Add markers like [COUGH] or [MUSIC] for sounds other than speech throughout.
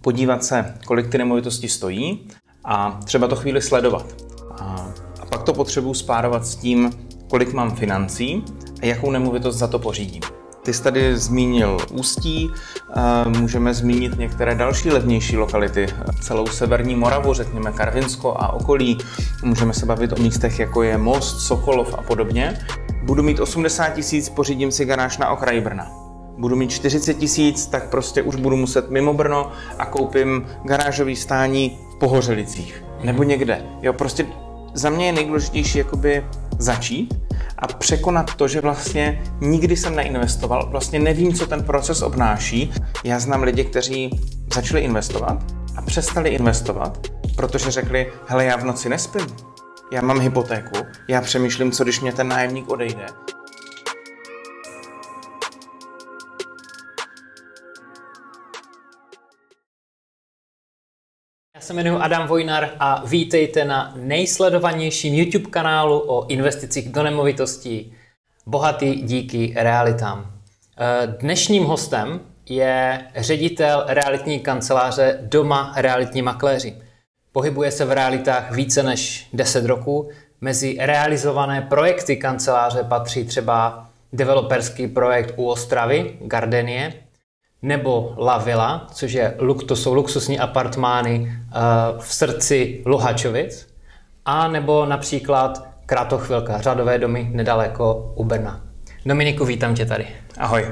podívat se, kolik ty nemovitosti stojí a třeba to chvíli sledovat. A, a pak to potřebuji spárovat s tím, kolik mám financí a jakou nemovitost za to pořídím. Ty jsi tady zmínil Ústí, můžeme zmínit některé další levnější lokality, celou severní Moravu, řekněme Karvinsko a okolí. Můžeme se bavit o místech, jako je Most, Sokolov a podobně. Budu mít 80 tisíc, pořídím si garáž na okraji Brna. Budu mít 40 tisíc, tak prostě už budu muset mimo Brno a koupím garážový stání v Pohořelicích. Nebo někde. Jo, prostě za mě je nejdůležitější jakoby začít a překonat to, že vlastně nikdy jsem neinvestoval, vlastně nevím, co ten proces obnáší. Já znám lidi, kteří začali investovat a přestali investovat, protože řekli, hele, já v noci nespím, já mám hypotéku, já přemýšlím, co když mě ten nájemník odejde. Já se jmenuji Adam Vojnar a vítejte na nejsledovanějším YouTube kanálu o investicích do nemovitostí Bohatý díky realitám. Eh, dnešním hostem je ředitel realitní kanceláře Doma realitní makléři. Pohybuje se v realitách více než 10 roků. Mezi realizované projekty kanceláře patří třeba developerský projekt u Ostravy, Gardenie, nebo La Villa, což je, to jsou luxusní apartmány eh, v srdci Luhačovic, a nebo například Kratochvilka, řadové domy nedaleko u Brna. Dominiku, vítám tě tady. Ahoj.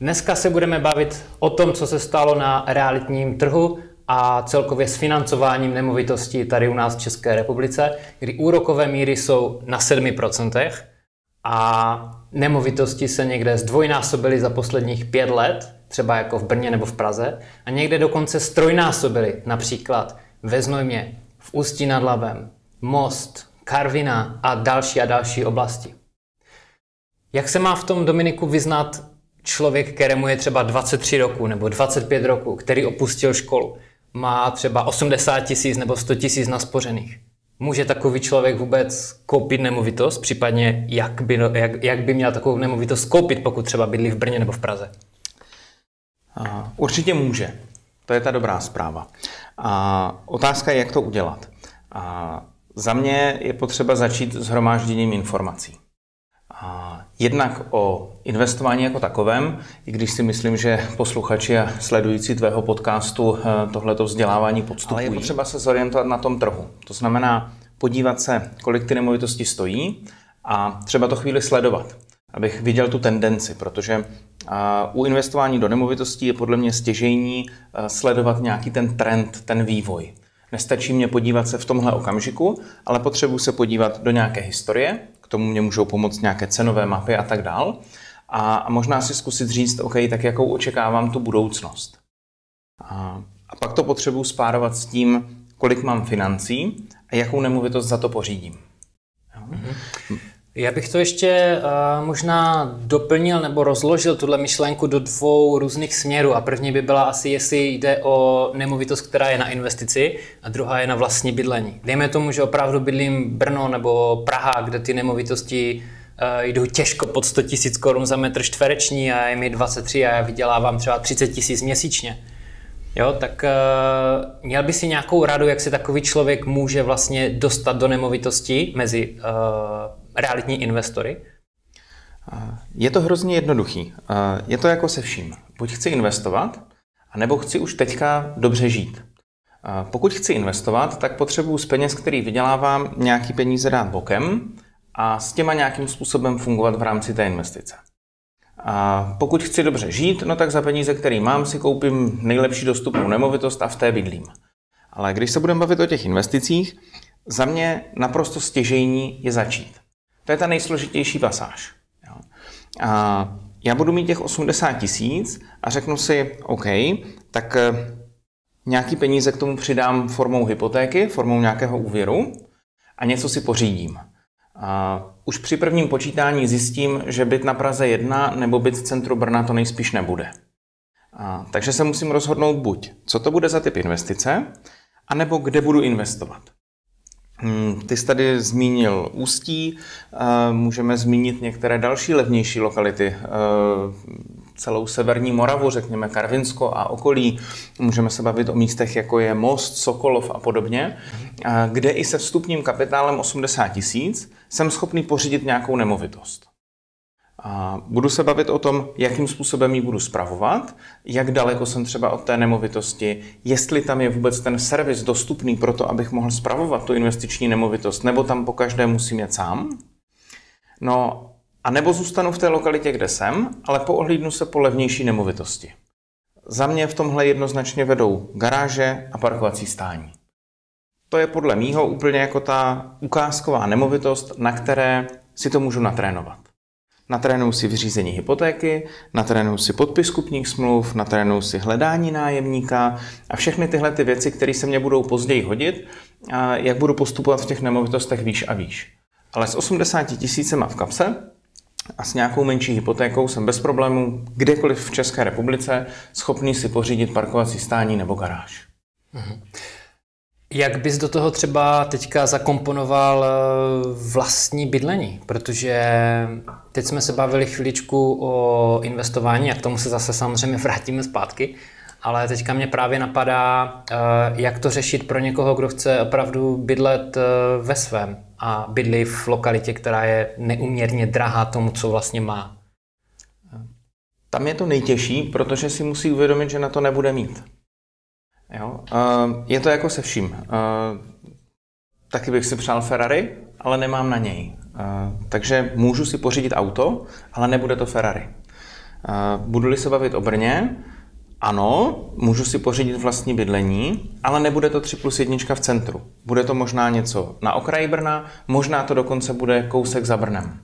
Dneska se budeme bavit o tom, co se stalo na realitním trhu a celkově s financováním nemovitostí tady u nás v České republice, kdy úrokové míry jsou na 7% a nemovitosti se někde zdvojnásobily za posledních pět let, třeba jako v Brně nebo v Praze, a někde dokonce strojnásobily, například ve Znojmě, v Ústí nad Labem, Most, Karvina a další a další oblasti. Jak se má v tom Dominiku vyznat člověk, kterému je třeba 23 roku nebo 25 roku, který opustil školu, má třeba 80 tisíc nebo 100 tisíc naspořených? Může takový člověk vůbec koupit nemovitost, případně jak by, jak, jak by měl takovou nemovitost koupit, pokud třeba bydlí v Brně nebo v Praze? Určitě může. To je ta dobrá zpráva. A otázka je, jak to udělat. A za mě je potřeba začít s hromážděním informací. Jednak o investování jako takovém, i když si myslím, že posluchači a sledující tvého podcastu eh, tohleto vzdělávání podstupují. Ale je potřeba se zorientovat na tom trhu. To znamená podívat se, kolik ty nemovitosti stojí a třeba to chvíli sledovat, abych viděl tu tendenci, protože u investování do nemovitostí je podle mě stěžejní eh, sledovat nějaký ten trend, ten vývoj. Nestačí mě podívat se v tomhle okamžiku, ale potřebuji se podívat do nějaké historie, tomu mě můžou pomoct nějaké cenové mapy a tak dál. A, a možná si zkusit říct, OK, tak jakou očekávám tu budoucnost. A, a pak to potřebuji spárovat s tím, kolik mám financí a jakou nemovitost za to pořídím. Mm-hmm. Já bych to ještě uh, možná doplnil nebo rozložil tuhle myšlenku do dvou různých směrů. A první by byla asi, jestli jde o nemovitost, která je na investici, a druhá je na vlastní bydlení. Dejme tomu, že opravdu bydlím Brno nebo Praha, kde ty nemovitosti uh, jdou těžko pod 100 000 korun za metr čtvereční a je mi 23 a já vydělávám třeba 30 000 měsíčně. Jo, tak uh, měl by si nějakou radu, jak se takový člověk může vlastně dostat do nemovitosti mezi uh, realitní investory? Je to hrozně jednoduchý. Je to jako se vším. Buď chci investovat, anebo chci už teďka dobře žít. Pokud chci investovat, tak potřebuji z peněz, který vydělávám, nějaký peníze dát bokem a s těma nějakým způsobem fungovat v rámci té investice. A pokud chci dobře žít, no tak za peníze, které mám, si koupím nejlepší dostupnou nemovitost a v té bydlím. Ale když se budeme bavit o těch investicích, za mě naprosto stěžejní je začít. To je ta nejsložitější pasáž. Jo. A já budu mít těch 80 tisíc a řeknu si, OK, tak eh, nějaký peníze k tomu přidám formou hypotéky, formou nějakého úvěru a něco si pořídím. A už při prvním počítání zjistím, že byt na Praze 1 nebo byt v centru Brna to nejspíš nebude. A, takže se musím rozhodnout buď, co to bude za typ investice, anebo kde budu investovat. Hmm, ty jsi tady zmínil Ústí, můžeme zmínit některé další levnější lokality, celou severní Moravu, řekněme Karvinsko a okolí. Můžeme se bavit o místech, jako je Most, Sokolov a podobně, kde i se vstupním kapitálem 80 tisíc jsem schopný pořídit nějakou nemovitost. A budu se bavit o tom, jakým způsobem ji budu spravovat, jak daleko jsem třeba od té nemovitosti, jestli tam je vůbec ten servis dostupný pro to, abych mohl spravovat tu investiční nemovitost, nebo tam po každé musím jet sám. No a nebo zůstanu v té lokalitě, kde jsem, ale poohlídnu se po levnější nemovitosti. Za mě v tomhle jednoznačně vedou garáže a parkovací stání. To je podle mýho úplně jako ta ukázková nemovitost, na které si to můžu natrénovat. Natrénuju si vyřízení hypotéky, natrénuju si podpis kupních smluv, natrénuju si hledání nájemníka a všechny tyhle ty věci, které se mě budou později hodit, a jak budu postupovat v těch nemovitostech výš a výš. Ale s 80 tisícema v kapse a s nějakou menší hypotékou jsem bez problémů kdekoliv v České republice schopný si pořídit parkovací stání nebo garáž. Mhm. Jak bys do toho třeba teďka zakomponoval eh, vlastní bydlení? Protože teď jsme se bavili chviličku o investování a k tomu se zase samozřejmě [LAUGHS] vrátíme zpátky, ale teďka mě právě napadá, eh, jak to řešit pro někoho, kdo chce opravdu bydlet eh, ve svém a bydlí v lokalitě, která je neuměrně drahá tomu, co vlastně má. Tam je to nejtěžší, protože si musí uvědomit, že na to nebude mít. Jo? Je to jako se vším. Taky bych si přál Ferrari, ale nemám na něj. Takže můžu si pořídit auto, ale nebude to Ferrari. Budu-li se bavit o Brně, ano, můžu si pořídit vlastní bydlení, ale nebude to 3 plus 1 v centru. Bude to možná něco na okraji Brna, možná to dokonce bude kousek za Brnem.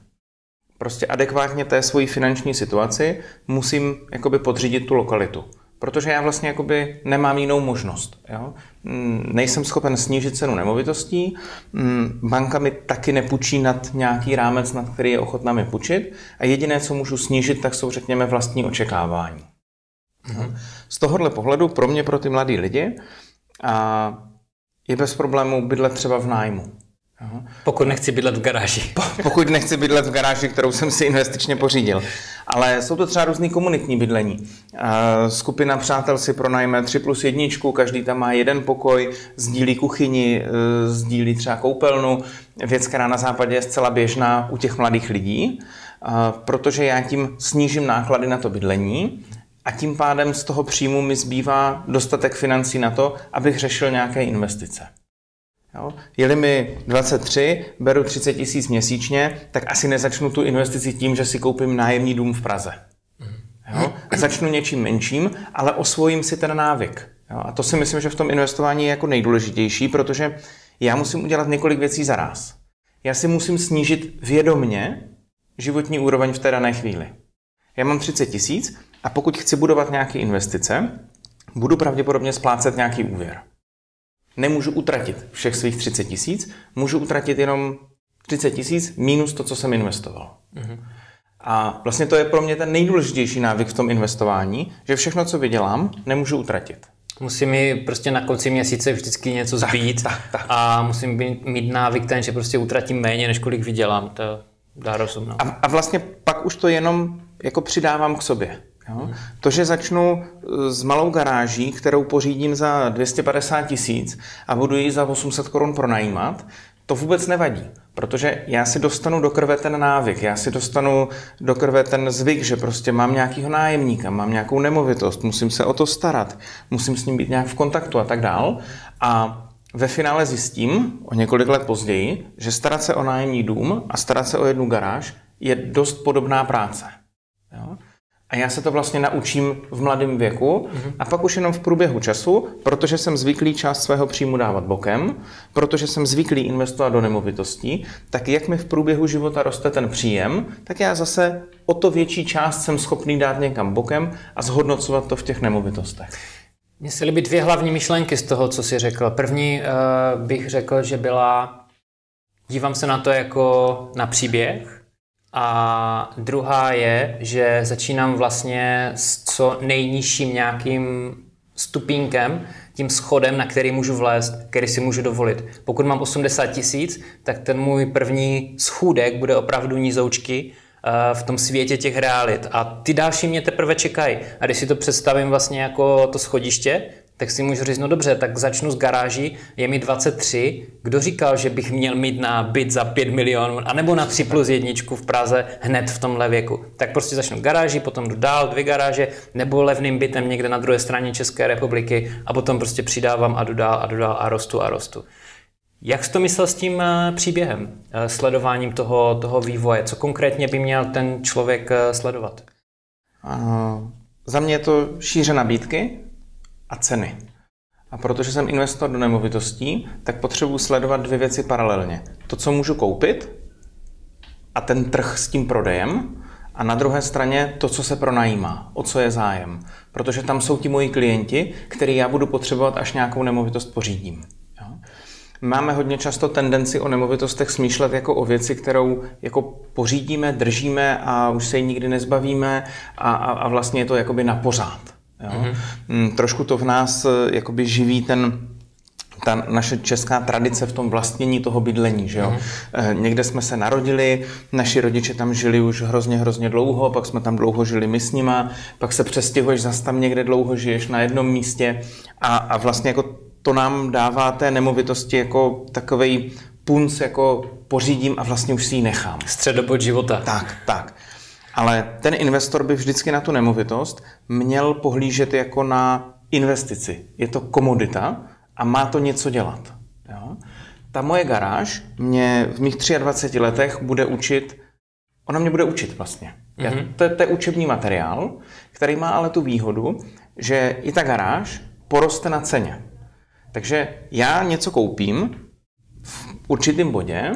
Prostě adekvátně té svojí finanční situaci musím jakoby podřídit tu lokalitu. Protože já vlastně jakoby nemám jinou možnost. Jo? Mm, nejsem schopen snížit cenu nemovitostí, mm, banka mi taky nepůjčí nad nějaký rámec, nad který je ochotná mi půjčit a jediné, co můžu snížit, tak jsou řekněme vlastní očekávání. Mm-hmm. Z tohohle pohledu pro mě, pro ty mladý lidi, a je bez problémů bydlet třeba v nájmu. Aha. Pokud nechci bydlet v garáži. Pokud nechci bydlet v garáži, kterou jsem si investičně pořídil. Ale jsou to třeba různý komunitní bydlení. Skupina přátel si pronajme 3 plus jedničku, každý tam má jeden pokoj, sdílí kuchyni, e, sdílí třeba koupelnu, věc, která na západě je zcela běžná u těch mladých lidí, protože já tím snížím náklady na to bydlení a tím pádem z toho příjmu mi zbývá dostatek financí na to, abych řešil nějaké investice. Jo? Je-li mi 23, beru 30 tisíc měsíčně, tak asi nezačnu tu investici tím, že si koupím nájemní dům v Praze. Jo? Začnu něčím menším, ale osvojím si ten návyk. Jo? A to si myslím, že v tom investování je jako nejdůležitější, protože já musím udělat několik věcí za raz. Já si musím snížit vědomně životní úroveň v té dané chvíli. Já mám 30 tisíc a pokud chci budovat nějaké investice, budu pravděpodobně splácet nějaký úvěr nemůžu utratit všech svých 30 tisíc, můžu utratit jenom 30 tisíc minus to, co jsem investoval. Mm-hmm. A vlastně to je pro mě ten nejdůležitější návyk v tom investování, že všechno, co vydělám, nemůžu utratit. Musím mi prostě na konci měsíce vždycky něco zbít tak, tak, tak. a musím mít návyk ten, že prostě utratím méně, než kolik vydělám. To dá rozum. No. A, a vlastně pak už to jenom jako přidávám k sobě. Jo? To, že začnu eh, s malou garáží, kterou pořídím za 250 tisíc a budu ji za 800 korun pronajímat, to vůbec nevadí, protože já si dostanu do krve ten návyk, já si dostanu do krve ten zvyk, že prostě mám nějakého nájemníka, mám nějakou nemovitost, musím se o to starat, musím s ním být nějak v kontaktu a tak dál. A ve finále zjistím o několik let později, že starat se o nájemní dům a starat se o jednu garáž je dost podobná práce. Jo? Já se to vlastně naučím v mladém věku mm-hmm. a pak už jenom v průběhu času, protože jsem zvyklý část svého příjmu dávat bokem, protože jsem zvyklý investovat do nemovitostí, tak jak mi v průběhu života roste ten příjem, tak já zase o to větší část jsem schopný dát někam bokem a zhodnocovat to v těch nemovitostech. Mně se líbí dvě hlavní myšlenky z toho, co jsi řekl. První uh, bych řekl, že byla, dívám se na to jako na příběh, a druhá je, že začínám vlastně s co nejnižším nějakým stupínkem, tím schodem, na který můžu vlézt, který si můžu dovolit. Pokud mám 80 tisíc, tak ten můj první schůdek bude opravdu nízoučky eh, v tom světě těch realit. A ty další mě teprve čekají. A když si to představím vlastně jako to schodiště, tak si můžu říct, no dobře, tak začnu z garáží, je mi 23, kdo říkal, že bych měl mít na byt za 5 milionů, anebo na 3 plus jedničku v Praze hned v tomhle věku. Tak prostě začnu garáží, potom jdu dál, dvě garáže, nebo levným bytem někde na druhé straně České republiky a potom prostě přidávám a jdu dál a jdu dál a rostu a rostu. Jak jsi to myslel s tím eh, příběhem, eh, sledováním toho, toho vývoje? Co konkrétně by měl ten člověk eh, sledovat? Uh, za mě je to šíře nabídky, a ceny. A protože jsem investor do nemovitostí, tak potřebuji sledovat dvě věci paralelně. To, co můžu koupit a ten trh s tím prodejem a na druhé straně to, co se pronajímá, o co je zájem. Protože tam jsou ti moji klienti, který já budu potřebovat, až nějakou nemovitost pořídím. Máme hodně často tendenci o nemovitostech smýšlet jako o věci, kterou jako pořídíme, držíme a už se ji nikdy nezbavíme a, a, a vlastně je to jakoby na pořád. Jo? Mm-hmm. Trošku to v nás eh, jakoby živí ten ta naše česká tradice v tom vlastnění toho bydlení. Že jo? Mm. Někde jsme se narodili, naši rodiče tam žili už hrozně, hrozně dlouho, pak jsme tam dlouho žili my s nima, pak se přestěhuješ, zase tam někde dlouho žiješ na jednom místě a, a vlastně jako to nám dává té nemovitosti jako takovej punc, jako pořídím a vlastně už si ji nechám. Středobod života. Tak, tak. Ale ten investor by vždycky na tu nemovitost měl pohlížet jako na investici. Je to komodita a má to něco dělat. Jo? Ta moje garáž mě v mých 23 letech bude učit, ona mě bude učit vlastně. Mm-hmm. to, to je učební materiál, který má ale tu výhodu, že i ta garáž poroste na ceně. Takže já něco koupím v určitém bodě,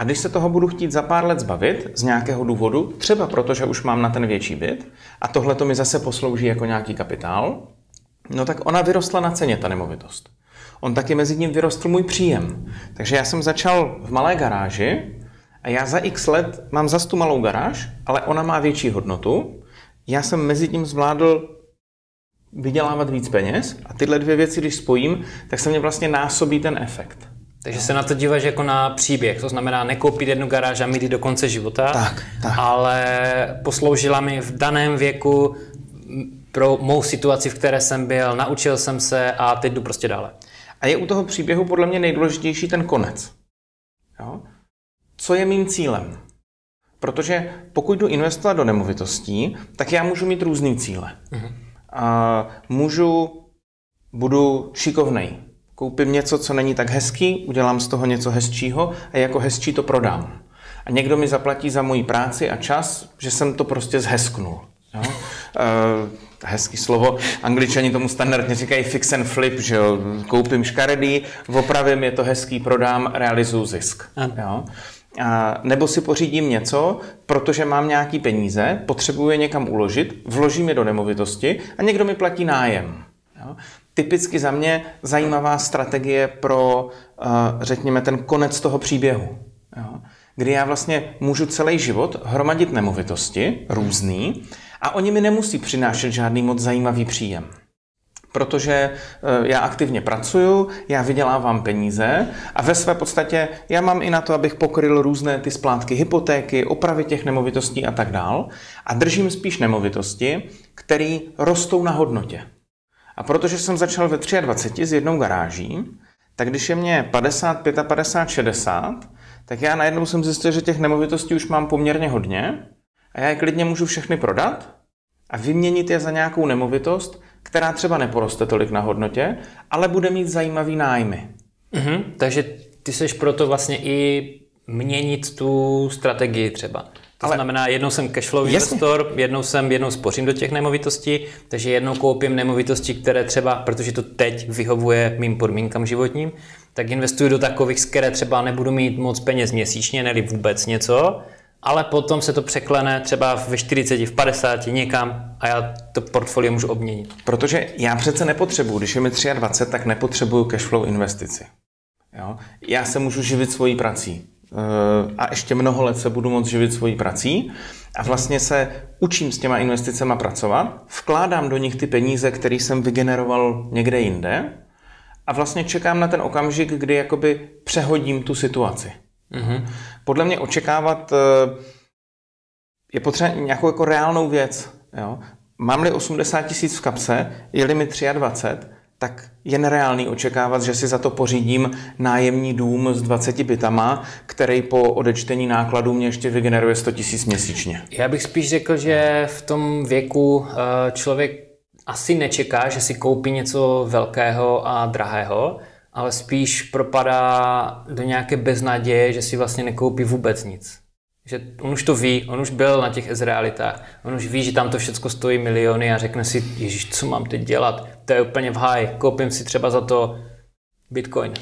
a když se toho budu chtít za pár let zbavit z nějakého důvodu, třeba protože už mám na ten větší byt, a tohle to mi zase poslouží jako nějaký kapitál, no tak ona vyrostla na ceně, ta nemovitost. On taky mezi tím vyrostl můj příjem. Takže já jsem začal v malé garáži a já za x let mám zas tu malou garáž, ale ona má větší hodnotu. Já jsem mezi tím zvládl vydělávat víc peněz a tyhle dvě věci, když spojím, tak se mě vlastně násobí ten efekt. Takže se na to díváš jako na příběh, to znamená nekoupit jednu garáž a mít ji do konce života, tak, tak. ale posloužila mi v daném věku pro mou situaci, v které jsem byl, naučil jsem se a teď jdu prostě dále. A je u toho příběhu podle mě nejdůležitější ten konec. Jo? Co je mým cílem? Protože pokud jdu investovat do nemovitostí, tak já můžu mít různý cíle. Mhm. A můžu, budu šikovnej, koupím něco, co není tak hezký, udělám z toho něco hezčího a jako hezčí to prodám. A někdo mi zaplatí za moji práci a čas, že jsem to prostě zhesknul. Jo? Uh, hezký slovo. Angličani tomu standardně říkají fix and flip, že jo? Koupím škaredý, opravím, je to hezký, prodám, realizuju zisk. Jo? A, nebo si pořídím něco, protože mám nějaký peníze, potřebuji je někam uložit, vložím je do nemovitosti a někdo mi platí nájem. Jo? Typicky za mě zajímavá strategie pro, eh, řekněme, ten konec toho příběhu. Jo? Kdy já vlastně můžu celý život hromadit nemovitosti, různý, a oni mi nemusí přinášet žádný moc zajímavý příjem. Protože eh, já aktivně pracuju, já vydělávám peníze a ve své podstatě já mám i na to, abych pokryl různé ty splátky hypotéky, opravy těch nemovitostí a tak dál. A držím spíš nemovitosti, které rostou na hodnotě. A protože jsem začal ve 23 s jednou garáží, tak když je mě 50, 55, 60, tak já najednou jsem zjistil, že těch nemovitostí už mám poměrně hodně a já je klidně můžu všechny prodat a vyměnit je za nějakou nemovitost, která třeba neporoste tolik na hodnotě, ale bude mít zajímavý nájmy. Mhm, takže ty seš proto vlastně i měnit tu strategii třeba. To Ale znamená, jednou jsem cashflow jasně. investor, jednou jsem, jednou spořím do těch nemovitostí, takže jednou koupím nemovitosti, které třeba, protože to teď vyhovuje mým podmínkám životním, tak investuju do takových, z které třeba nebudu mít moc peněz měsíčně, nebo vůbec něco, ale potom se to překlene třeba ve 40, v 50 někam a já to portfolio můžu obměnit. Protože já přece nepotřebuju, když je mi 23, tak nepotřebuju cashflow investici. Jo? Já se můžu živit svojí prací. Eh, a ještě mnoho let se budu moct živit svojí prací a vlastně se učím s těma investicema pracovat, vkládám do nich ty peníze, které jsem vygeneroval někde jinde a vlastně čekám na ten okamžik, kdy jakoby přehodím tu situaci. Mm-hmm. Podle mě očekávat, eh, je potřeba nějakou jako reálnou věc. Jo? Mám-li 80 tisíc v kapse, je-li mi 23, tak je nereálný očekávat, že si za to pořídím nájemní dům s 20 bytama, který po odečtení nákladů mě ještě vygeneruje 100 tisíc měsíčně. Já bych spíš řekl, že v tom věku eh, člověk asi nečeká, že si koupí něco velkého a drahého, ale spíš propadá do nějaké beznaděje, že si vlastně nekoupí vůbec nic. Že on už to ví, on už byl na těch Izraelitách, on už ví, že tam to všechno stojí miliony a řekne si, ježiš, co mám teď dělat, to je úplně v háji, koupím si třeba za to Bitcoin.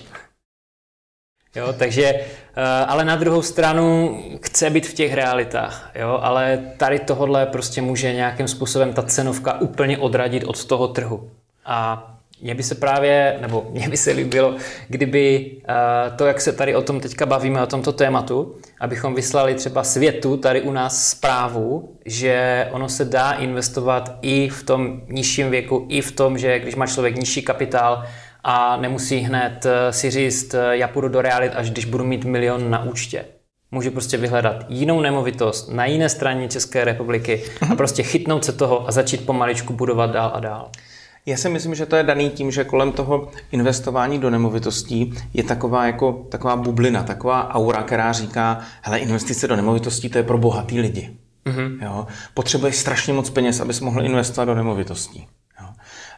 Jo, takže, eh, ale na druhou stranu chce být v těch realitách, jo, ale tady tohle prostě může nějakým způsobem ta cenovka úplně odradit od toho trhu. A mně by se právě, nebo mně by se líbilo, kdyby uh, to, jak se tady o tom teďka bavíme, o tomto tématu, abychom vyslali třeba světu tady u nás zprávu, že ono se dá investovat i v tom nižším věku, i v tom, že když má člověk nižší kapitál a nemusí hned uh, si říct, uh, já půjdu do realit, až když budu mít milion na účtě. Může prostě vyhledat jinou nemovitost na jiné straně České republiky a prostě chytnout se toho a začít pomaličku budovat dál a dál. Já si myslím, že to je daný tím, že kolem toho investování do nemovitostí je taková jako taková bublina, taková aura, která říká, hele, investice do nemovitostí to je pro bohatý lidi. Mm-hmm. Jo? Potřebuješ strašně moc peněz, abys mohl investovat do nemovitostí. Jo?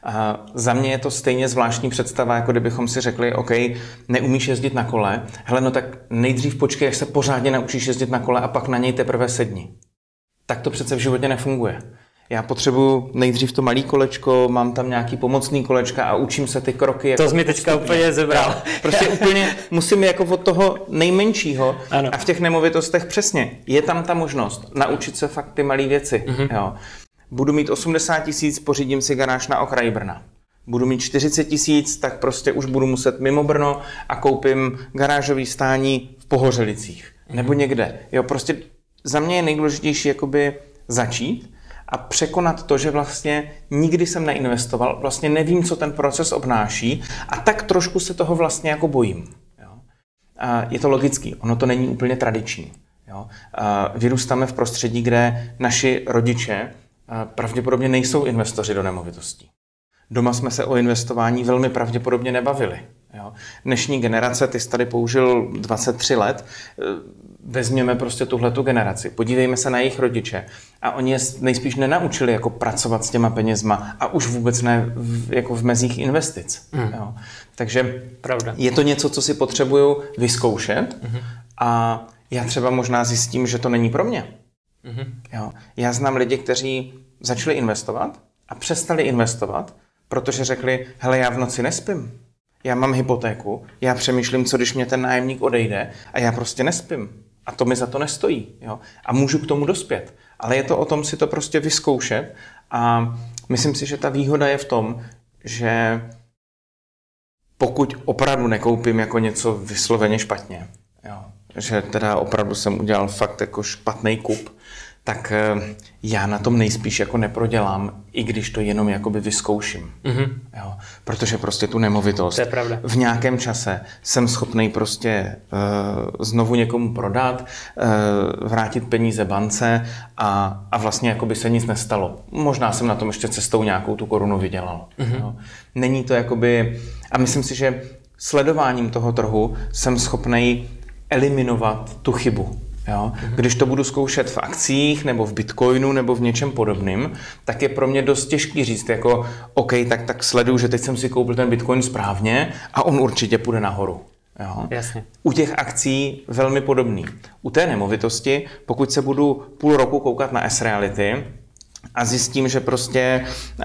A za mě je to stejně zvláštní představa, jako kdybychom si řekli, OK, neumíš jezdit na kole, hele, no tak nejdřív počkej, až se pořádně naučíš jezdit na kole a pak na něj teprve sedni. Tak to přece v životě nefunguje já potřebuji nejdřív to malý kolečko, mám tam nějaký pomocný kolečka a učím se ty kroky. Jako to jsi mi teďka úplně zebral. [LAUGHS] Prostě úplně musím jako od toho nejmenšího ano. a v těch nemovitostech přesně. Je tam ta možnost naučit se fakt ty malé věci. Mm-hmm. Jo. Budu mít 80 tisíc, pořídím si garáž na okraji Brna. Budu mít 40 tisíc, tak prostě už budu muset mimo Brno a koupím garážový stání v Pohořelicích. Mm-hmm. Nebo někde. Jo, prostě za mě je nejdůležitější jakoby začít a překonat to, že vlastně nikdy jsem neinvestoval, vlastně nevím, co ten proces obnáší a tak trošku se toho vlastně jako bojím. Jo? A je to logický, ono to není úplně tradiční. Jo? A vyrůstáme v prostředí, kde naši rodiče pravděpodobně nejsou investoři do nemovitostí. Doma jsme se o investování velmi pravděpodobně nebavili. Jo. Dnešní generace, ty jsi tady použil 23 let, vezměme prostě tuhle tu generaci, podívejme se na jejich rodiče a oni je nejspíš nenaučili jako pracovat s těma penězma a už vůbec ne v, jako v mezích investic. Mm. Jo. Takže Pravda. je to něco, co si potřebuju vyzkoušet mm-hmm. a já třeba možná zjistím, že to není pro mě. Mm-hmm. Jo. Já znám lidi, kteří začali investovat a přestali investovat, protože řekli, hele, já v noci nespím já mám hypotéku, já přemýšlím, co když mě ten nájemník odejde a já prostě nespím. A to mi za to nestojí. Jo? A můžu k tomu dospět. Ale je to o tom si to prostě vyzkoušet a myslím si, že ta výhoda je v tom, že pokud opravdu nekoupím jako něco vysloveně špatně, jo, že teda opravdu jsem udělal fakt jako špatný kup, tak eh, já na tom nejspíš jako neprodělám, i když to jenom jakoby vyzkouším. Mm-hmm. Jo? Protože prostě tu nemovitost to je pravda. v nějakém čase jsem schopný prostě uh, znovu někomu prodat, uh, vrátit peníze bance a, a vlastně jakoby se nic nestalo. Možná jsem na tom ještě cestou nějakou tu korunu vydělal. Mm-hmm. Jo? Není to jakoby... A myslím si, že sledováním toho trhu jsem schopný eliminovat tu chybu. Jo? Mm-hmm. Když to budu zkoušet v akcích nebo v bitcoinu nebo v něčem podobném, tak je pro mě dost těžký říct jako OK, tak, tak sleduju, že teď jsem si koupil ten bitcoin správně a on určitě půjde nahoru. Jo? Jasně. U těch akcí velmi podobný. U té nemovitosti, pokud se budu půl roku koukat na S-Reality, a zjistím, že prostě uh,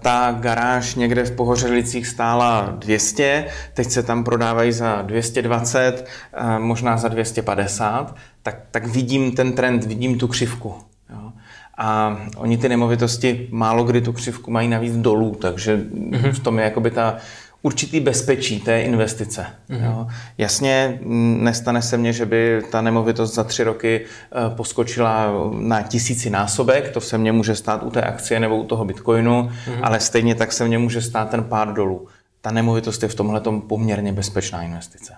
ta garáž někde v Pohořelicích stála 200, teď se tam prodávají za 220, uh, možná za 250, tak, tak vidím ten trend, vidím tu křivku. Jo. A oni ty nemovitosti málo kdy tu křivku mají navíc dolů, takže mm-hmm. v tom je jakoby ta určitý bezpečí té investice. Mm-hmm. Jo. Jasně, nestane se mně, že by ta nemovitost za tři roky uh, poskočila na tisíci násobek, to se mně může stát u té akcie nebo u toho bitcoinu, mm-hmm. ale stejně tak se mně může stát ten pád dolů. Ta nemovitost je v tomhle poměrně bezpečná investice.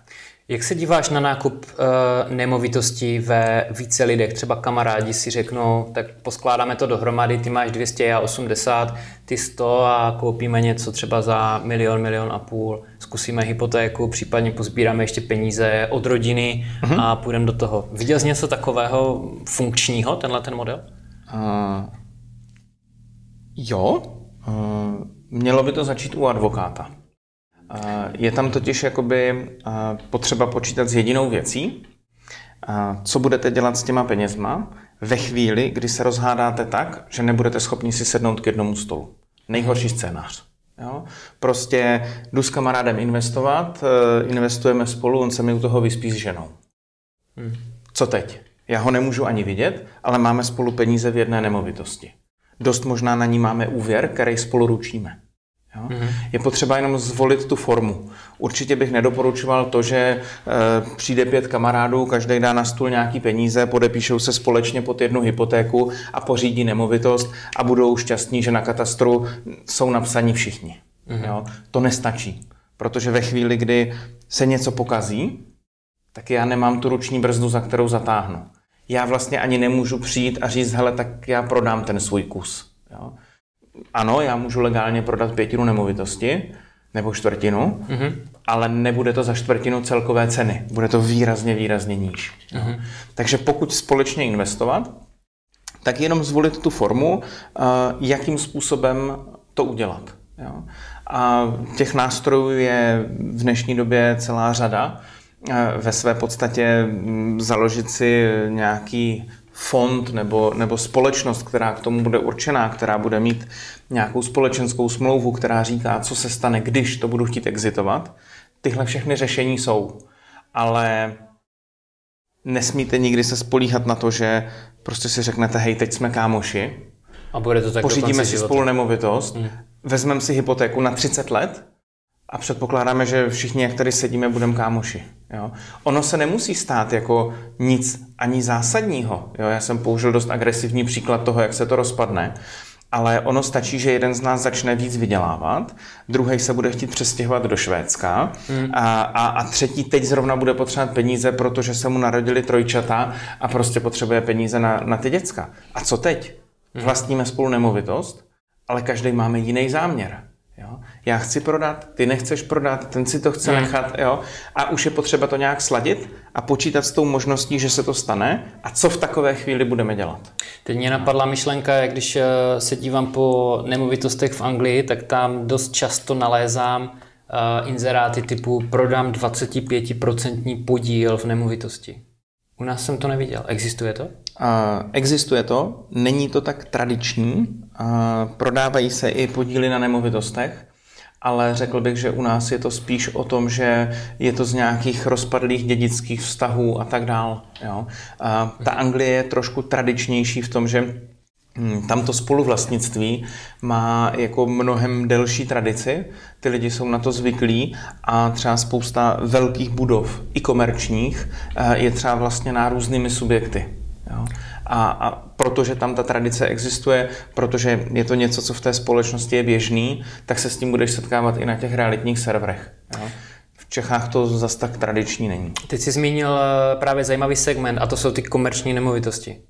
Jak se díváš na nákup uh, nemovitostí ve více lidech? Třeba kamarádi si řeknou, tak poskládáme to dohromady, ty máš 200, já 80, ty 100 a koupíme něco třeba za milion, milion a půl. Zkusíme hypotéku, případně pozbíráme ještě peníze od rodiny uh-huh. a půjdeme do toho. Viděl jsi něco takového funkčního, tenhle ten model? Uh, jo, uh, mělo by to začít u advokáta. Je tam totiž jakoby potřeba počítat s jedinou věcí, co budete dělat s těma penězma ve chvíli, kdy se rozhádáte tak, že nebudete schopni si sednout k jednomu stolu. Nejhorší scénář. Jo? Prostě jdu s kamarádem investovat, e, investujeme spolu, on se mi u toho vyspí s ženou. Hmm. Co teď? Já ho nemůžu ani vidět, ale máme spolu peníze v jedné nemovitosti. Dost možná na ní máme úvěr, který spolu ručíme. Jo? Mm-hmm. Je potřeba jenom zvolit tu formu. Určitě bych nedoporučoval to, že e, přijde pět kamarádů, každý dá na stůl nějaký peníze, podepíšou se společně pod jednu hypotéku a pořídí nemovitost a budou šťastní, že na katastru jsou napsaní všichni. Mm-hmm. Jo? To nestačí, protože ve chvíli, kdy se něco pokazí, tak já nemám tu ruční brzdu, za kterou zatáhnu. Já vlastně ani nemůžu přijít a říct, hele, tak já prodám ten svůj kus. Jo? Ano, já můžu legálně prodat pětinu nemovitosti nebo čtvrtinu, mm-hmm. ale nebude to za čtvrtinu celkové ceny. Bude to výrazně, výrazně níž. Mm-hmm. Takže pokud společně investovat, tak jenom zvolit tu formu, jakým způsobem to udělat. Jo? A těch nástrojů je v dnešní době celá řada. Ve své podstatě založit si nějaký fond nebo, nebo společnost, která k tomu bude určená, která bude mít nějakou společenskou smlouvu, která říká, co se stane, když to budu chtít exitovat. Tyhle všechny řešení jsou. Ale nesmíte nikdy se spolíhat na to, že prostě si řeknete, hej, teď jsme kámoši, a bude to tak pořídíme si spolu nemovitost, hmm. vezmeme si hypotéku na 30 let a předpokládáme, že všichni, jak tady sedíme, budeme kámoši. Jo? Ono se nemusí stát jako nic ani zásadního. Jo? Já jsem použil dost agresivní příklad toho, jak se to rozpadne. Ale ono stačí, že jeden z nás začne víc vydělávat, druhý se bude chtít přestěhovat do Švédska hmm. a, a, a třetí teď zrovna bude potřebovat peníze, protože se mu narodili trojčata a prostě potřebuje peníze na, na ty děcka. A co teď? Hmm. Vlastníme spolu nemovitost, ale každý máme jiný záměr. Jo? Já chci prodat, ty nechceš prodat, ten si to chce hmm. nechat. Jo? A už je potřeba to nějak sladit a počítat s tou možností, že se to stane. A co v takové chvíli budeme dělat? Teď mě napadla myšlenka, když eh, se dívám po nemovitostech v Anglii, tak tam dost často nalézám uh, inzeráty typu prodám 25% podíl v nemovitosti. U nás jsem to neviděl. Existuje to? Existuje to. Není to tak tradiční. Prodávají se i podíly na nemovitostech, ale řekl bych, že u nás je to spíš o tom, že je to z nějakých rozpadlých dědických vztahů a tak dál. Jo? Ta Anglie je trošku tradičnější v tom, že Hmm, tamto spoluvlastnictví má jako mnohem delší tradici, ty lidi jsou na to zvyklí a třeba spousta velkých budov, i komerčních, eh, je třeba vlastně na různými subjekty. Jo? A, a protože tam ta tradice existuje, protože je to něco, co v té společnosti je běžný, tak se s tím budeš setkávat i na těch realitních serverech. Jo? V Čechách to zas tak tradiční není. Teď jsi zmínil eh, právě zajímavý segment a to jsou ty komerční nemovitosti.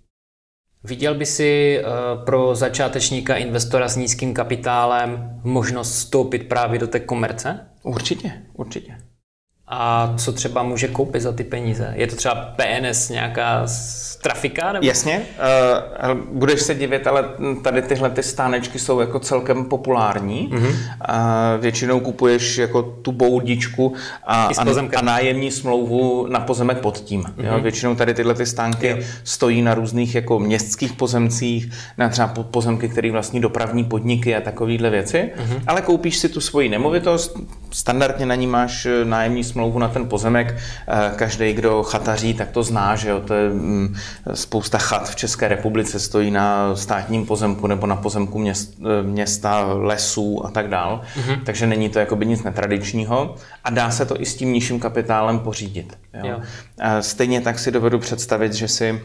Viděl by si eh, pro začátečníka investora s nízkým kapitálem možnost vstoupit právě do té komerce? Určitě, určitě. A co třeba může koupit za ty peníze? Je to třeba PNS nějaká trafika? Nebo? Jasně, uh, budeš se divit, ale tady tyhle ty stánečky jsou jako celkem populární. Mm-hmm. Uh, většinou kupuješ jako tu boudičku a, a, a nájemní smlouvu na pozemek pod tím. Mm-hmm. Jo? Většinou tady tyhle ty stánky jo. stojí na různých jako městských pozemcích, na třeba pozemky, které vlastní dopravní podniky a takovéhle věci, mm-hmm. ale koupíš si tu svoji nemovitost, standardně na ní máš eh, nájemní smlouvu na ten pozemek, uh, každý, kdo chataří, tak to zná, že jo? to je mm, Spousta chat v České republice stojí na státním pozemku nebo na pozemku měst, města, lesů a tak dál. Mm-hmm. Takže není to jakoby nic netradičního a dá se to i s tím nižším kapitálem pořídit. Jo? Jo. Stejně tak si dovedu představit, že si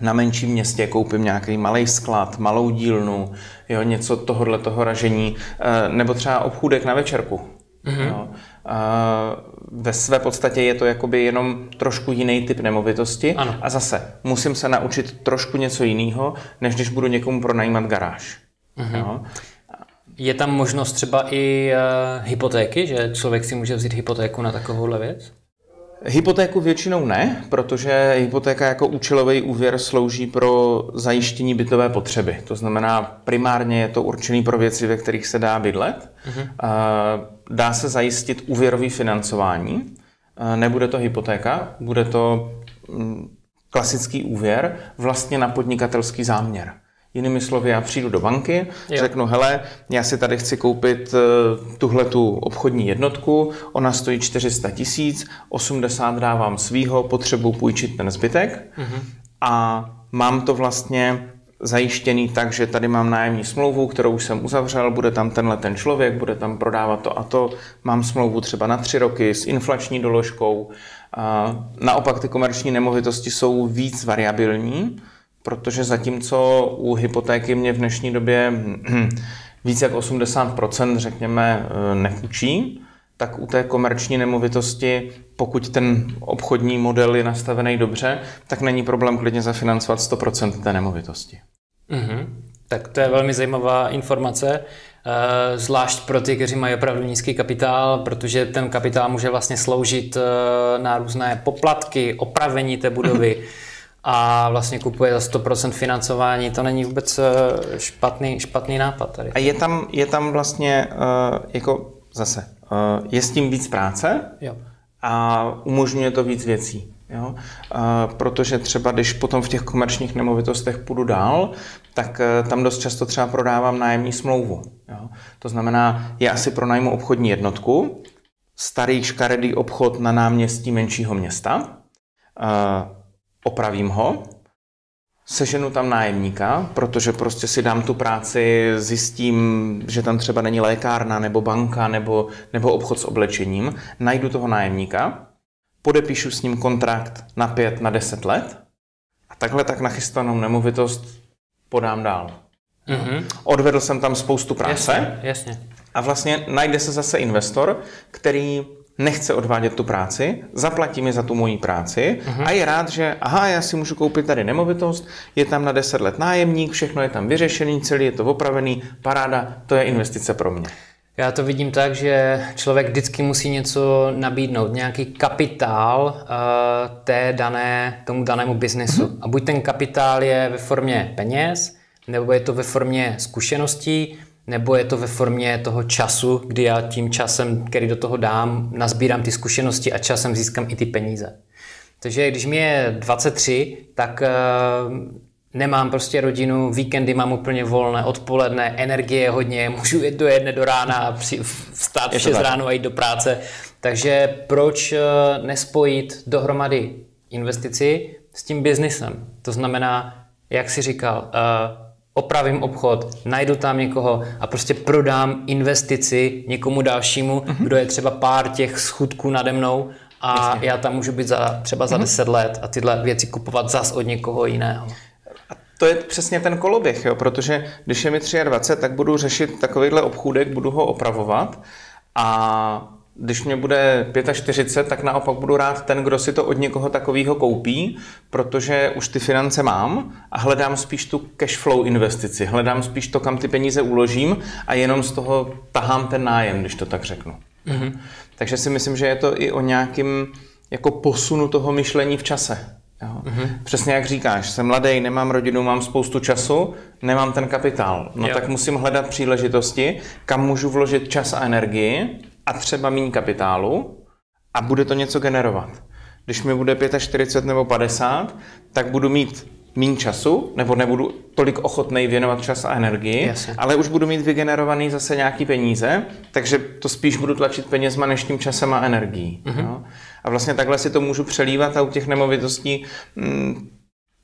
na menším městě koupím nějaký malý sklad, malou dílnu, jo, něco tohohle toho ražení, e, nebo třeba obchůdek na večerku. Mm-hmm. Jo. Ve své podstatě je to jakoby jenom trošku jiný typ nemovitosti. Ano. A zase musím se naučit trošku něco jiného, než když budu někomu pronajímat garáž. Mhm. Jo? Je tam možnost třeba i uh, hypotéky, že člověk si může vzít hypotéku na takovouhle věc? Hypotéku většinou ne, protože hypotéka jako účelový úvěr slouží pro zajištění bytové potřeby. To znamená, primárně je to určený pro věci, ve kterých se dá bydlet. Uh-huh. Dá se zajistit úvěrový financování. Nebude to hypotéka, bude to mm, klasický úvěr vlastně na podnikatelský záměr. Jinými slovy, já přijdu do banky, jo. řeknu, hele, já si tady chci koupit uh, tuhle tu obchodní jednotku, ona stojí 400 tisíc, 80 dávám svýho, potřebuji půjčit ten zbytek mm-hmm. a mám to vlastně zajištěný tak, že tady mám nájemní smlouvu, kterou už jsem uzavřel, bude tam tenhle ten člověk, bude tam prodávat to a to, mám smlouvu třeba na tři roky s inflační doložkou. A naopak ty komerční nemovitosti jsou víc variabilní, protože zatímco u hypotéky mě v dnešní době [CLEARS THROAT] více jak 80% řekněme eh, nepůjčí, tak u té komerční nemovitosti, pokud ten obchodní model je nastavený dobře, tak není problém klidně zafinancovat 100% té nemovitosti. Mm-hmm. Tak to je velmi zajímavá informace, eh, zvlášť pro ty, kteří mají opravdu nízký kapitál, protože ten kapitál může vlastně sloužit eh, na různé poplatky, opravení té budovy. Mm-hmm [CLEARS THROAT] a vlastně kupuje za 100% financování, to není vůbec eh, špatný, špatný nápad tady. A je tam, je tam vlastně uh, jako zase, uh, je s tím víc práce jo. a umožňuje to víc věcí. Jo? Uh, protože třeba, když potom v těch komerčních nemovitostech půjdu dál, tak uh, tam dost často třeba prodávám nájemní smlouvu. Jo? To znamená, já asi pronajmu obchodní jednotku, starý škaredý obchod na náměstí menšího města, uh, opravím ho, seženu tam nájemníka, protože prostě si dám tu práci, zjistím, že tam třeba není lékárna nebo banka nebo, nebo obchod s oblečením, najdu toho nájemníka, podepíšu s ním kontrakt na pět, na deset let a takhle tak nachystanou nemovitost podám dál. Mm-hmm. Odvedl jsem tam spoustu práce. Jasně, jasně. A vlastně najde se zase investor, který nechce odvádět tu práci, zaplatí mi za tu moji práci uh-huh. a je rád, že aha, já si můžu koupit tady nemovitost, je tam na 10 let nájemník, všechno je tam vyřešený, celý je to opravený, paráda, to je investice pro mě. Já to vidím tak, že člověk vždycky musí něco nabídnout, nějaký kapitál uh, té dané, tomu danému biznesu. Uh-huh. A buď ten kapitál je ve formě peněz, nebo je to ve formě zkušeností, nebo je to ve formě toho času, kdy já tím časem, který do toho dám, nazbírám ty zkušenosti a časem získám i ty peníze. Takže když mi je 23, tak uh, nemám prostě rodinu, víkendy mám úplně volné, odpoledne, energie hodně, [LAUGHS] můžu jít do jedné do rána a při, vstát v 6 ráno a jít do práce. Takže proč uh, nespojit dohromady investici s tím biznisem? To znamená, jak si říkal, uh, opravím obchod, najdu tam někoho a prostě prodám investici někomu dalšímu, uh-huh. kdo je třeba pár těch schudků nade mnou a Jasně. já tam můžu být za, třeba za. 10 let a tyhle věci kupovat zas od někoho jiného. A to je přesně ten koloběh, jo? protože když je mi 23, tak budu řešit takovýhle obchůdek, budu ho opravovat a když mě bude 45, tak naopak budu rád ten, kdo si to od někoho takového koupí, protože už ty finance mám a hledám spíš tu cash flow investici. Hledám spíš to, kam ty peníze uložím a jenom z toho tahám ten nájem, když to tak řeknu. Mm-hmm. Takže si myslím, že je to i o nějakým jako posunu toho myšlení v čase. Jo. Mm-hmm. Přesně jak říkáš, jsem mladý, nemám rodinu, mám spoustu času, nemám ten kapitál. No jo. tak musím hledat příležitosti, kam můžu vložit čas a energii a třeba méně kapitálu a bude to něco generovat. Když mi bude 45 nebo 50, tak budu mít méně času, nebo nebudu tolik ochotný věnovat čas a energii, Jasně. ale už budu mít vygenerovaný zase nějaký peníze, takže to spíš budu tlačit penězma než tím časem a energií. Mm-hmm. A vlastně takhle si to můžu přelívat a u těch nemovitostí mm,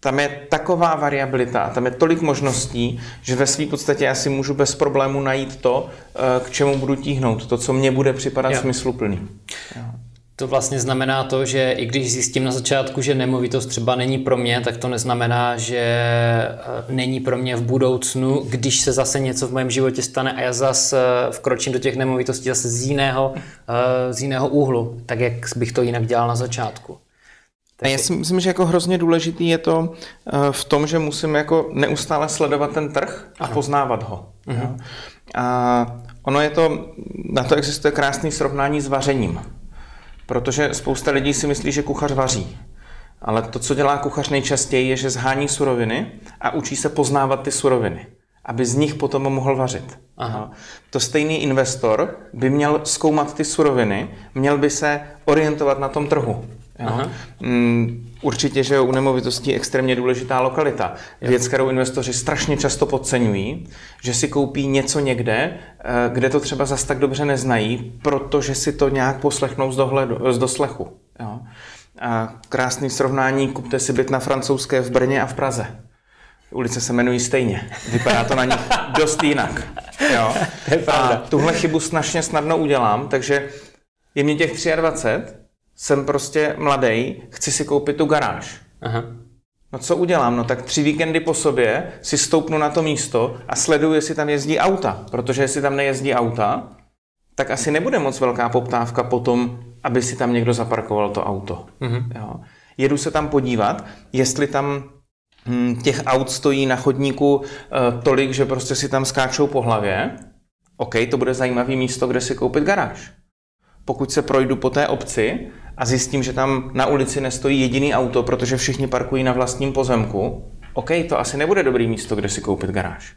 tam je taková variabilita a tam je tolik možností, že ve své podstatě já si můžu bez problému najít to, eh, k čemu budu tíhnout, to, co mě bude připadat jo. smysluplný. Jo. To vlastně znamená to, že i když zjistím na začátku, že nemovitost třeba není pro mě, tak to neznamená, že eh, není pro mě v budoucnu, když se zase něco v mém životě stane a já zase eh, vkročím do těch nemovitostí zase z jiného, z jiného úhlu, tak jak bych to jinak dělal na začátku. A já si myslím, že jako hrozně důležitý je to v tom, že musíme jako neustále sledovat ten trh a poznávat ho. Uh-huh. A ono je to, na to existuje krásný srovnání s vařením. Protože spousta lidí si myslí, že kuchař vaří. Ale to, co dělá kuchař nejčastěji, je, že zhání suroviny a učí se poznávat ty suroviny, aby z nich potom mohl vařit. Aha. To stejný investor by měl zkoumat ty suroviny, měl by se orientovat na tom trhu. Jo? Mm, určitě, že u nemovitostí je extrémně důležitá lokalita. Věc, kterou investoři strašně často podceňují, že si koupí něco někde, eh, kde to třeba zas tak dobře neznají, protože si to nějak poslechnou z, dohledu, z doslechu. Jo? A krásný srovnání, kupte si byt na francouzské v Brně a v Praze. Ulice se jmenují stejně. Vypadá to na nich [LAUGHS] dost jinak. Jo? A tuhle chybu snažně snadno udělám, takže je mě těch 23 jsem prostě mladý, chci si koupit tu garáž. Aha. No co udělám? No tak tři víkendy po sobě si stoupnu na to místo a sleduju, jestli tam jezdí auta. Protože jestli tam nejezdí auta, tak asi nebude moc velká poptávka po tom, aby si tam někdo zaparkoval to auto. Uh-huh. Jo. Jedu se tam podívat, jestli tam hm, těch aut stojí na chodníku e, tolik, že prostě si tam skáčou po hlavě. OK, to bude zajímavý místo, kde si koupit garáž. Pokud se projdu po té obci a zjistím, že tam na ulici nestojí jediný auto, protože všichni parkují na vlastním pozemku, OK, to asi nebude dobrý místo, kde si koupit garáž.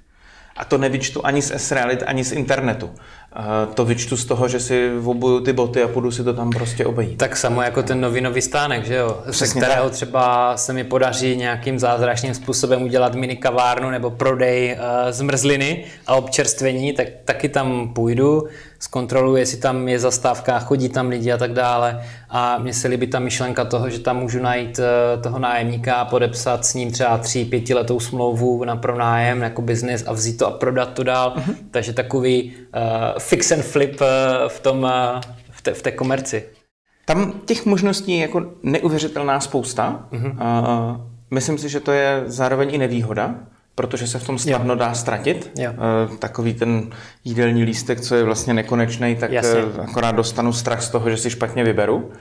A to nevyčtu ani z S-Realit, ani z internetu. Uh, to vyčtu z toho, že si obuju ty boty a půjdu si to tam prostě obejít. Tak samo jako ten novinový stánek, že jo? Přesně kterého tak. třeba se mi podaří nějakým zázračným způsobem udělat mini kavárnu nebo prodej uh, zmrzliny a občerstvení, tak taky tam půjdu zkontroluji, jestli tam je zastávka, chodí tam lidi a tak dále. A mně se líbí ta myšlenka toho, že tam můžu najít eh, toho nájemníka a podepsat s ním třeba tři, pětiletou smlouvu na pronájem jako biznis a vzít to a prodat to dál. Uh-huh. Takže takový uh, fix and flip uh, v, tom, uh, v, té, v té komerci. Tam těch možností je jako neuvěřitelná spousta. Uh-huh. Uh, myslím si, že to je zároveň i nevýhoda, protože se v tom snadno dá ztratit. Jo. Eh, takový ten jídelní lístek, co je vlastně nekonečný, tak Jasně. Eh, akorát dostanu strach z toho, že si špatně vyberu.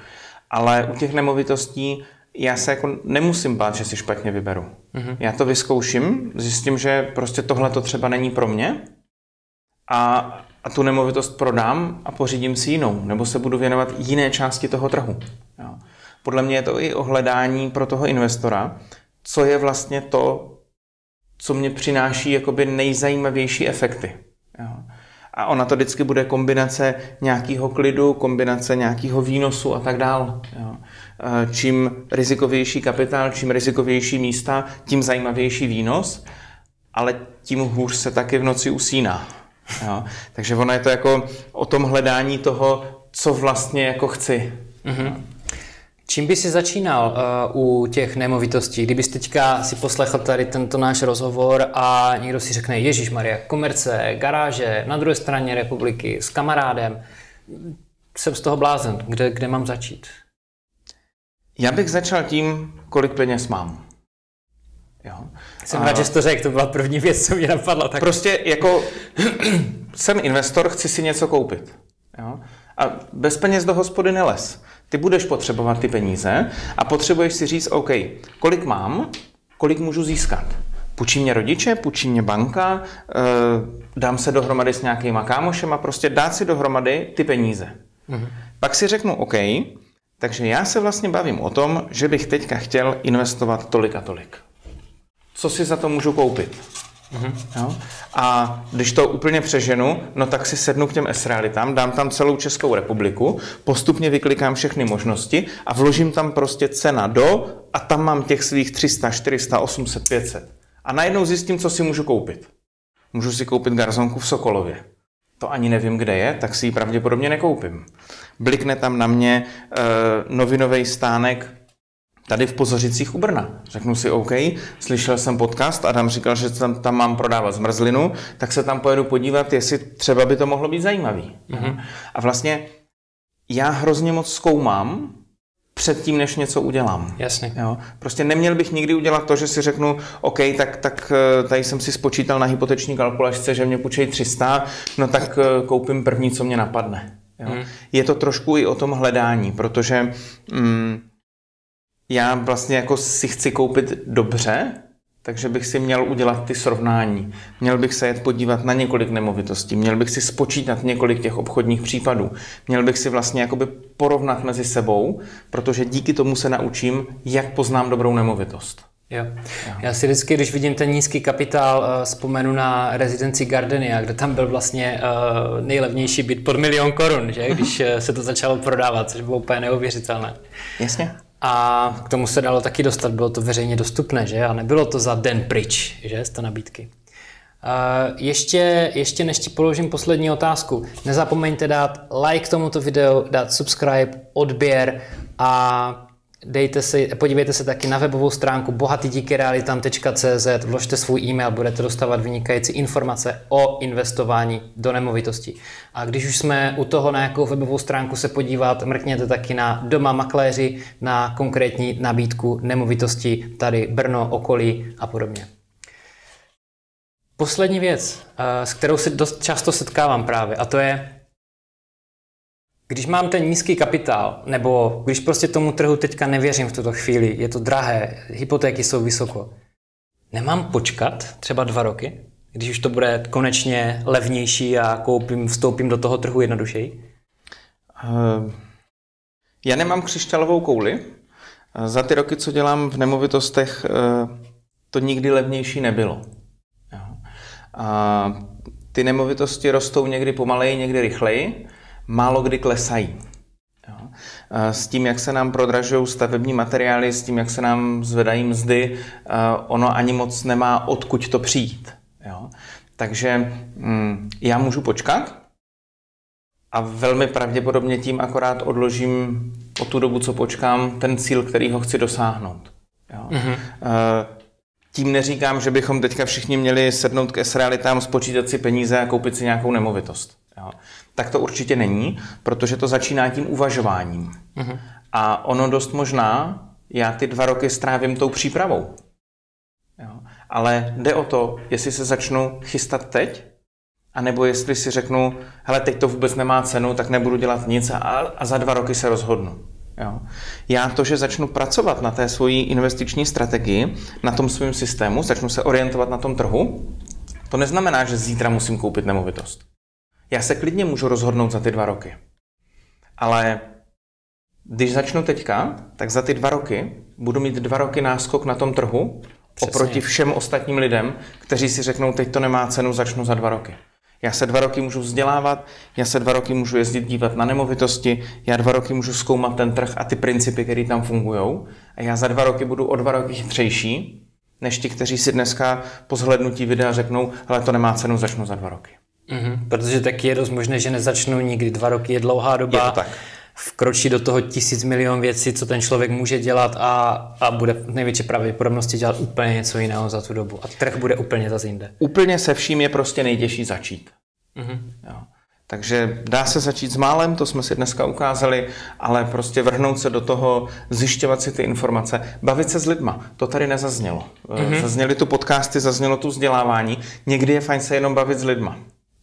Ale u těch nemovitostí já se jako nemusím bát, že si špatně vyberu. Mm-hmm. Já to vyzkouším, zjistím, že prostě tohle to třeba není pro mě a, a tu nemovitost prodám a pořídím si jinou, nebo se budu věnovat jiné části toho trhu. Jo. Podle mě je to i ohledání pro toho investora, co je vlastně to, co mě přináší jakoby nejzajímavější efekty. Jo. A ona to vždycky bude kombinace nějakého klidu, kombinace nějakého výnosu a tak dále. Čím rizikovější kapitál, čím rizikovější místa, tím zajímavější výnos, ale tím hůř se taky v noci usíná. Jo. Takže ono je to jako o tom hledání toho, co vlastně jako chci. Mm-hmm. Čím by si začínal uh, u těch nemovitostí? Kdybys teďka si poslechl tady tento náš rozhovor a někdo si řekne, Ježíš Maria, komerce, garáže, na druhé straně republiky, s kamarádem, jsem z toho blázen, kde, kde mám začít? Já bych začal tím, kolik peněz mám. Jo. Jsem a... rád, že jsi to řekl, to byla první věc, co mě napadla. Tak... Prostě jako [CLEARS THROAT] jsem investor, chci si něco koupit. Jo. A bez peněz do hospody neles. Ty budeš potřebovat ty peníze a potřebuješ si říct, OK, kolik mám, kolik můžu získat. Půjčí mě rodiče, půjčí mě banka, eh, dám se dohromady s nějakýma kámošema, prostě dát si dohromady ty peníze. Mhm. Pak si řeknu, OK, takže já se vlastně bavím o tom, že bych teďka chtěl investovat tolik a tolik. Co si za to můžu koupit? Mm-hmm. Jo? A když to úplně přeženu, no tak si sednu k těm S-realitám, dám tam celou Českou republiku, postupně vyklikám všechny možnosti a vložím tam prostě cena do a tam mám těch svých 300, 400, 800, 500. A najednou zjistím, co si můžu koupit. Můžu si koupit garzonku v Sokolově. To ani nevím, kde je, tak si ji pravděpodobně nekoupím. Blikne tam na mě e, novinový stánek tady v Pozořicích u Brna. Řeknu si, OK, slyšel jsem podcast, Adam říkal, že tam, tam mám prodávat zmrzlinu, tak se tam pojedu podívat, jestli třeba by to mohlo být zajímavý. Mm-hmm. A vlastně já hrozně moc zkoumám předtím, než něco udělám. Jasně. Jo? Prostě neměl bych nikdy udělat to, že si řeknu, OK, tak, tak eh, tady jsem si spočítal na hypoteční kalkulačce, že mě půjčej 300, no tak eh, koupím první, co mě napadne. Jo? Hmm. Je to trošku i o tom hledání, protože mm, já vlastně jako si chci koupit dobře, takže bych si měl udělat ty srovnání. Měl bych se jet podívat na několik nemovitostí, měl bych si spočítat několik těch obchodních případů, měl bych si vlastně jakoby porovnat mezi sebou, protože díky tomu se naučím, jak poznám dobrou nemovitost. Jo. Já si vždycky, když vidím ten nízký kapitál, uh, vzpomenu na rezidenci Gardenia, kde tam byl vlastně uh, nejlevnější byt pod milion korun, že? když uh, se to začalo prodávat, což bylo úplně neuvěřitelné. Jasně. A k tomu se dalo taky dostat, bylo to veřejně dostupné, že? A nebylo to za den pryč, že? Z té nabídky. Uh, ještě, ještě než ti položím poslední otázku, nezapomeňte dát like tomuto videu, dát subscribe, odběr a dejte si, podívejte se taky na webovou stránku bohatydíkyrealitam.cz, vložte svůj e-mail, budete dostávat vynikající informace o investování do nemovitosti. A když už jsme u toho, na jakou webovou stránku se podívat, mrkněte taky na Doma makléři, na konkrétní nabídku nemovitosti tady Brno, okolí a podobně. Poslední věc, eh, s kterou se dost často setkávám právě, a to je když mám ten nízký kapitál, nebo když prostě tomu trhu teďka nevěřím v tuto chvíli, je to drahé, hypotéky jsou vysoko, nemám počkat třeba dva roky, když už to bude konečně levnější a koupím, vstoupím do toho trhu jednodušeji? Uh, já nemám křišťálovou kouli. Za ty roky, co dělám v nemovitostech, uh, to nikdy levnější nebylo. A ty nemovitosti rostou někdy pomaleji, někdy rychleji málo kdy klesají. S tím, jak se nám prodražují stavební materiály, s tím, jak se nám zvedají mzdy, ono ani moc nemá odkud to přijít. Jo. Takže mm, já můžu počkat a velmi pravděpodobně tím akorát odložím o tu dobu, co počkám, ten cíl, který ho chci dosáhnout. Jo. Mm-hmm. Tím neříkám, že bychom teďka všichni měli sednout k S-realitám, spočítat si peníze a koupit si nějakou nemovitost. Jo tak to určitě není, protože to začíná tím uvažováním. Uh-huh. A ono dost možná, já ty dva roky strávím tou přípravou. Jo. Ale jde o to, jestli se začnu chystat teď, anebo jestli si řeknu, hele, teď to vůbec nemá cenu, tak nebudu dělat nic a, a za dva roky se rozhodnu. Jo. Já to, že začnu pracovat na té svojí investiční strategii, na tom svém systému, začnu se orientovat na tom trhu, to neznamená, že zítra musím koupit nemovitost. Já se klidně můžu rozhodnout za ty dva roky. Ale když začnu teďka, tak za ty dva roky budu mít dva roky náskok na tom trhu Přesně. oproti všem ostatním lidem, kteří si řeknou, teď to nemá cenu, začnu za dva roky. Já se dva roky můžu vzdělávat, já se dva roky můžu jezdit dívat na nemovitosti, já dva roky můžu zkoumat ten trh a ty principy, které tam fungují. A já za dva roky budu o dva roky chytřejší, než ti, kteří si dneska po zhlednutí videa řeknou, ale to nemá cenu, začnu za dva roky. Mm-hmm. Protože taky je dost možné, že nezačnou nikdy. Dva roky je dlouhá doba. Je to tak. Vkročí do toho tisíc milion věcí, co ten člověk může dělat a, a bude v největší pravděpodobnosti dělat úplně něco jiného za tu dobu. A trh bude úplně zase jinde. Úplně se vším je prostě nejtěžší začít. Mm-hmm. Jo. Takže dá se začít s málem, to jsme si dneska ukázali, ale prostě vrhnout se do toho, zjišťovat si ty informace, bavit se s lidma. To tady nezaznělo. Mm-hmm. Zazněly tu podcasty, zaznělo tu vzdělávání. Někdy je fajn se jenom bavit s lidma.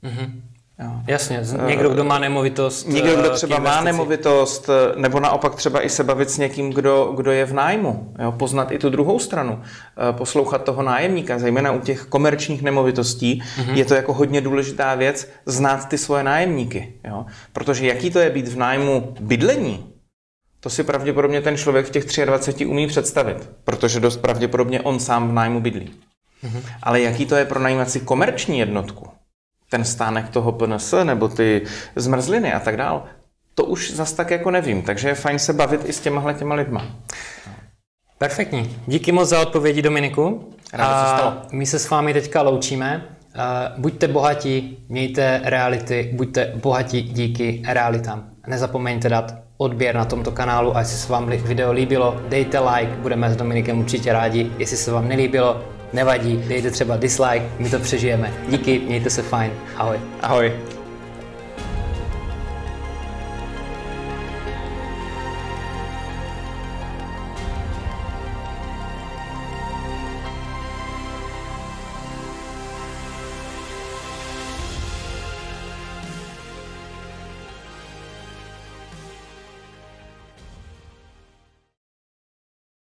Mm-hmm. Jo. Jasně, někdo, kdo má nemovitost. Někdo, kdo eh, třeba má nemovitost, eh, nebo naopak třeba i se bavit s někým, kdo, kdo je v nájmu. Jo, poznat i tu druhou stranu, eh, poslouchat toho nájemníka, zejména u těch komerčních nemovitostí, mm-hmm. je to jako hodně důležitá věc, znát ty svoje nájemníky. Jo? Protože jaký to je být v nájmu bydlení, to si pravděpodobně ten člověk v těch 23 umí představit, protože dost pravděpodobně on sám v nájmu bydlí. Mm-hmm. Ale jaký to je pro najímat si komerční jednotku, ten stánek toho PNS nebo ty zmrzliny a tak dál, to už zas tak jako nevím, takže je fajn se bavit i s těmahle těma lidma. Perfektní. Díky moc za odpovědi, Dominiku. Rád, a stalo. my se s vámi teďka loučíme. Buďte bohatí, mějte reality, buďte bohatí díky realitám. Nezapomeňte dát odběr na tomto kanálu a jestli se vám video líbilo, dejte like, budeme s Dominikem určitě rádi. Jestli se vám nelíbilo, Nevadí, dejte třeba dislike, my to přežijeme. Díky, mějte se fajn. Ahoj. Ahoj.